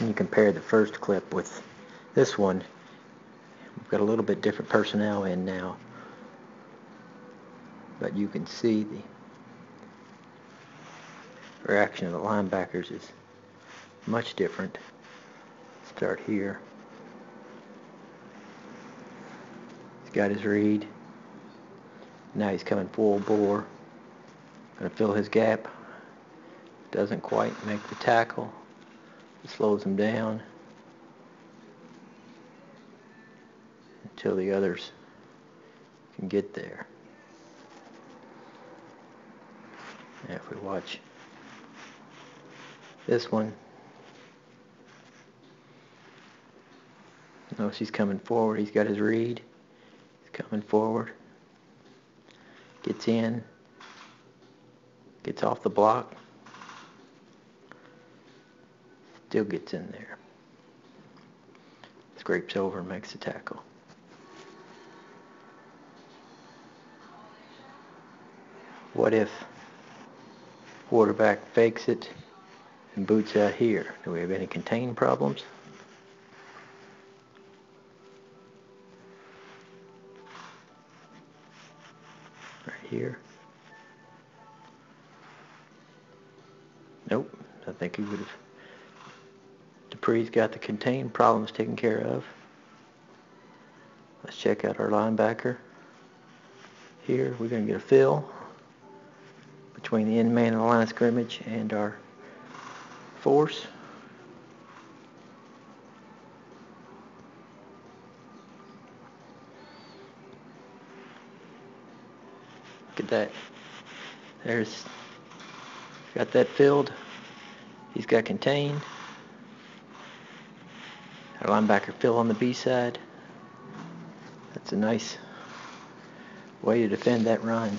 You compare the first clip with this one, we've got a little bit different personnel in now. But you can see the reaction of the linebackers is much different. Start here. He's got his read. Now he's coming full bore. Gonna fill his gap. Doesn't quite make the tackle. Slows him down until the others can get there. If we watch this one, oh, notice he's coming forward. He's got his read. He's coming forward. Gets in. Gets off the block. Still gets in there. Scrapes over and makes a tackle. What if quarterback fakes it and boots out here? Do we have any contain problems? Right here. Nope. I think he would have. Dupree's got the contain problems taken care of. Let's check out our linebacker. Here we're going to get a fill between the end man and the line of scrimmage and our force. Look at that. There's got that filled. He's got contained. Our linebacker fill on the B side. That's a nice way to defend that run.